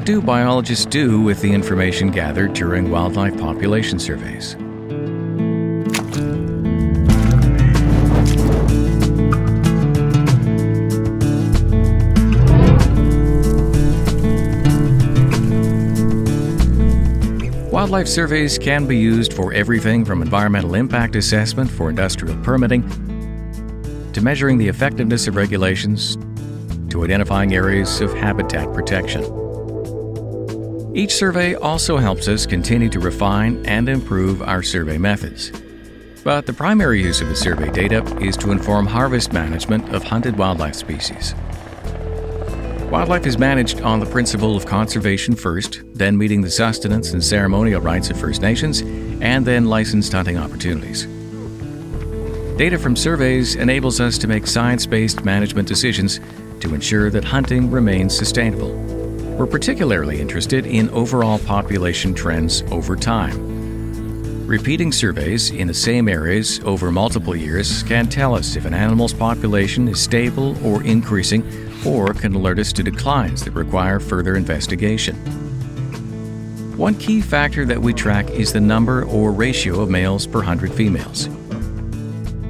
What do biologists do with the information gathered during wildlife population surveys? Wildlife surveys can be used for everything from environmental impact assessment for industrial permitting to measuring the effectiveness of regulations to identifying areas of habitat protection. Each survey also helps us continue to refine and improve our survey methods. But the primary use of the survey data is to inform harvest management of hunted wildlife species. Wildlife is managed on the principle of conservation first, then meeting the sustenance and ceremonial rights of First Nations, and then licensed hunting opportunities. Data from surveys enables us to make science-based management decisions to ensure that hunting remains sustainable. We're particularly interested in overall population trends over time. Repeating surveys in the same areas over multiple years can tell us if an animal's population is stable or increasing or can alert us to declines that require further investigation. One key factor that we track is the number or ratio of males per 100 females.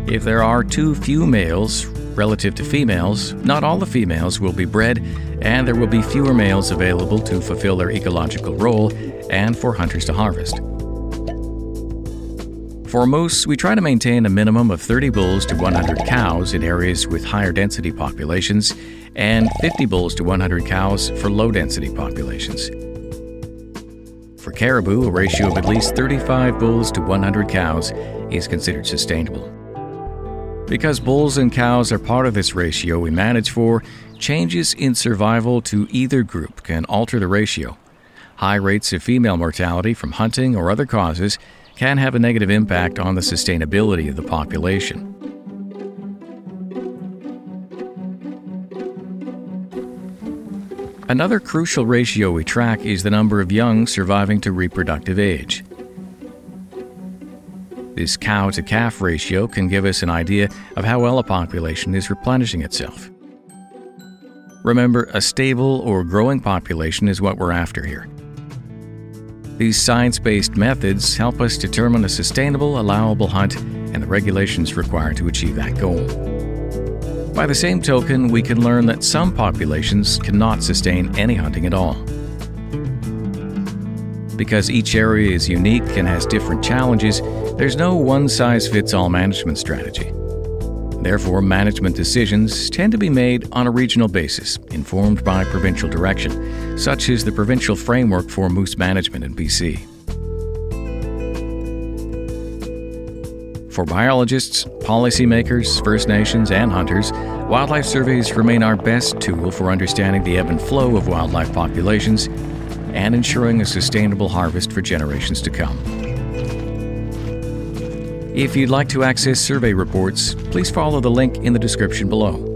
If there are too few males relative to females, not all the females will be bred, and there will be fewer males available to fulfill their ecological role and for hunters to harvest. For moose, we try to maintain a minimum of 30 bulls to 100 cows in areas with higher density populations and 50 bulls to 100 cows for low density populations. For caribou, a ratio of at least 35 bulls to 100 cows is considered sustainable. Because bulls and cows are part of this ratio we manage for, changes in survival to either group can alter the ratio. High rates of female mortality from hunting or other causes can have a negative impact on the sustainability of the population. Another crucial ratio we track is the number of young surviving to reproductive age. This cow to calf ratio can give us an idea of how well a population is replenishing itself. Remember, a stable or growing population is what we're after here. These science based methods help us determine a sustainable, allowable hunt and the regulations required to achieve that goal. By the same token, we can learn that some populations cannot sustain any hunting at all. Because each area is unique and has different challenges, there's no one size fits all management strategy. Therefore, management decisions tend to be made on a regional basis, informed by provincial direction, such as the Provincial Framework for Moose Management in BC. For biologists, policymakers, First Nations, and hunters, wildlife surveys remain our best tool for understanding the ebb and flow of wildlife populations and ensuring a sustainable harvest for generations to come. If you'd like to access survey reports, please follow the link in the description below.